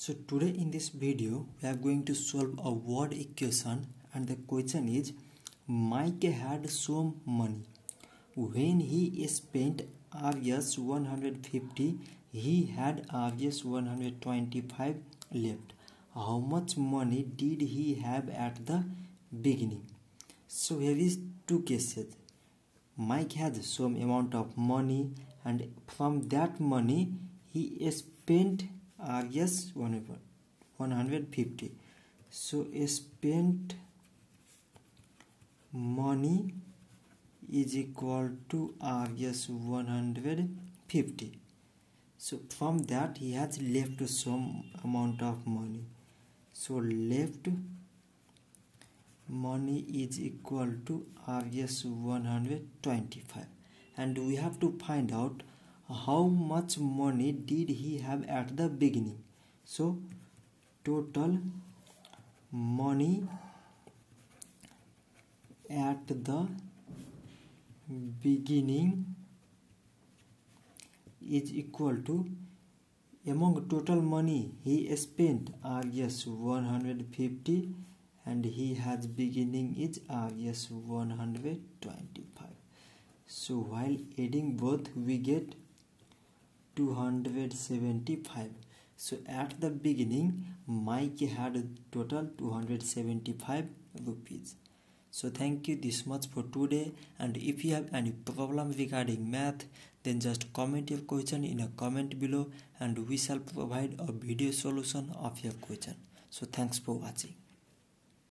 So today in this video we are going to solve a word equation and the question is Mike had some money. When he spent Rs 150 he had Rs 125 left. How much money did he have at the beginning? So here is two cases. Mike had some amount of money and from that money he spent Rs 150 so spent money is equal to Rs 150 so from that he has left some amount of money. So left money is equal to Rs 125 and we have to find out how much money did he have at the beginning? So total money at the beginning is equal to among total money he spent ah, rs 150 and he has beginning is ah, rs 125 so while adding both we get 275 so at the beginning mike had total 275 rupees. So thank you this much for today. And if you have any problem regarding math then just comment your question in a comment below and we shall provide a video solution of your question. So thanks for watching